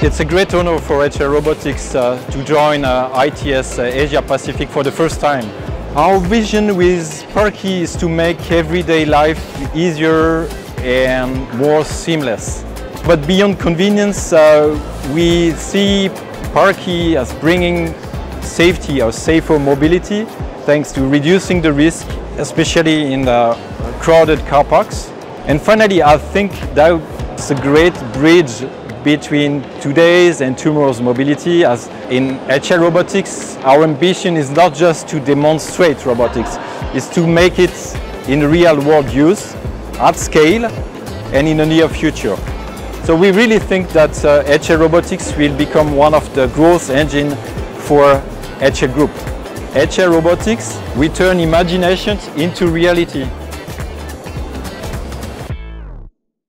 It's a great honor for HL Robotics uh, to join uh, ITS uh, Asia Pacific for the first time. Our vision with PARKIE is to make everyday life easier and more seamless. But beyond convenience, uh, we see PARKIE as bringing safety or safer mobility thanks to reducing the risk, especially in the crowded car parks. And finally, I think that's a great bridge between today's and tomorrow's mobility as in HL Robotics our ambition is not just to demonstrate robotics, it's to make it in real world use at scale and in the near future. So we really think that uh, HL Robotics will become one of the growth engine for HL Group. HL Robotics, we turn imaginations into reality.